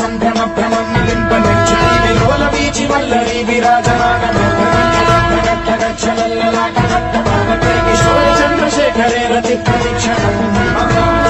సంభ్రమ భ్రమం నిలింపనచ్చని వీచి వల్లరి విరాజమాన చంద్రశేఖరే రతి ప్రతిక్షణం